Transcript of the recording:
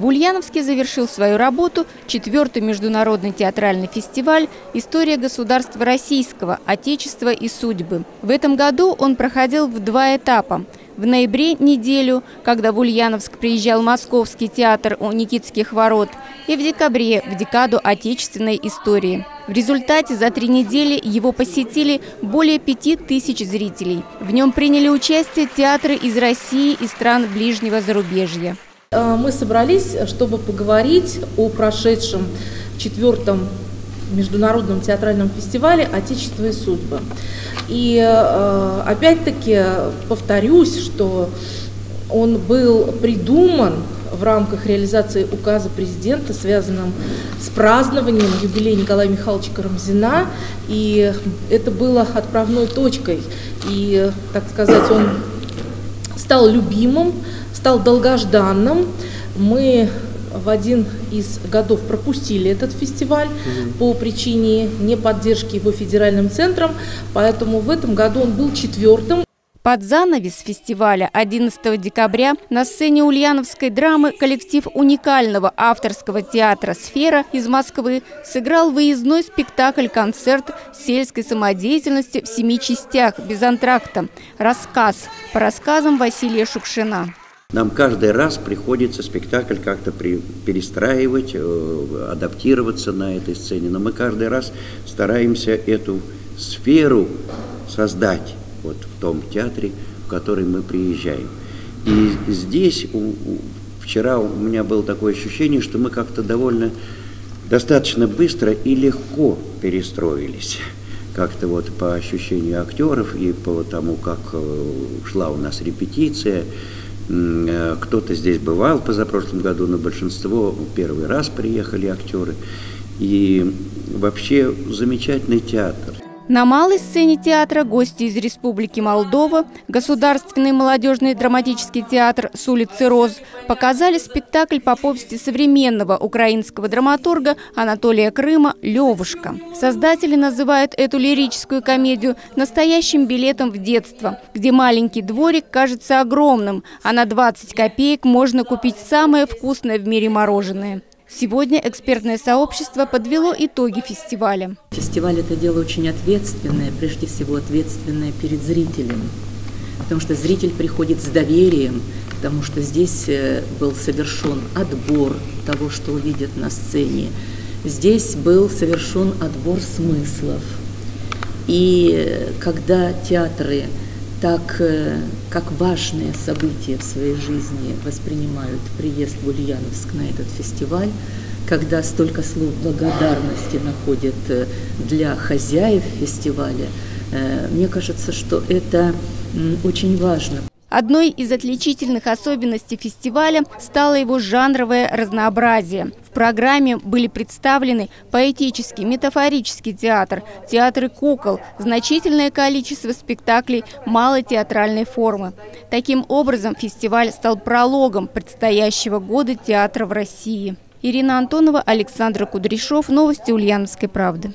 В Ульяновске завершил свою работу четвертый международный театральный фестиваль «История государства российского. Отечества и судьбы». В этом году он проходил в два этапа. В ноябре неделю, когда в Ульяновск приезжал Московский театр у Никитских ворот, и в декабре, в декаду отечественной истории. В результате за три недели его посетили более пяти тысяч зрителей. В нем приняли участие театры из России и стран ближнего зарубежья. Э, мы собрались, чтобы поговорить о прошедшем четвертом международном театральном фестивале «Отечество и судьбы». И э, опять-таки повторюсь, что он был придуман в рамках реализации указа президента, связанным с празднованием юбилея Николая Михайловича Карамзина. И это было отправной точкой. И, так сказать, он стал любимым, стал долгожданным. Мы в один из годов пропустили этот фестиваль угу. по причине неподдержки его федеральным центром, поэтому в этом году он был четвертым. Под занавес фестиваля 11 декабря на сцене ульяновской драмы коллектив уникального авторского театра «Сфера» из Москвы сыграл выездной спектакль-концерт сельской самодеятельности в семи частях без антракта «Рассказ» по рассказам Василия Шукшина. Нам каждый раз приходится спектакль как-то перестраивать, э, адаптироваться на этой сцене. Но мы каждый раз стараемся эту сферу создать вот в том театре, в который мы приезжаем. И здесь у, вчера у меня было такое ощущение, что мы как-то довольно достаточно быстро и легко перестроились. Как-то вот по ощущению актеров и по тому, как э, шла у нас репетиция. Э, кто-то здесь бывал позапрошлом году, но большинство первый раз приехали актеры. И вообще замечательный театр. На малой сцене театра гости из Республики Молдова, Государственный молодежный драматический театр с улицы Роз показали спектакль по повести современного украинского драматурга Анатолия Крыма «Левушка». Создатели называют эту лирическую комедию настоящим билетом в детство, где маленький дворик кажется огромным, а на 20 копеек можно купить самое вкусное в мире мороженое. Сегодня экспертное сообщество подвело итоги фестиваля. Фестиваль – это дело очень ответственное, прежде всего ответственное перед зрителем, потому что зритель приходит с доверием, потому что здесь э, был совершен отбор того, что увидят на сцене. Здесь был совершен отбор смыслов. И э, когда театры так э, как важное событие в своей жизни воспринимают приезд в Ульяновск на этот фестиваль, когда столько слов благодарности находят э, для хозяев фестиваля, э, мне кажется, что это очень важно. Одной из отличительных особенностей фестиваля стало его жанровое разнообразие. В программе были представлены поэтический, метафорический театр, театры кукол, значительное количество спектаклей малой театральной формы. Таким образом, фестиваль стал прологом предстоящего года театра в России. Ирина Антонова, Александр Кудряшов. Новости Ульяновской правды.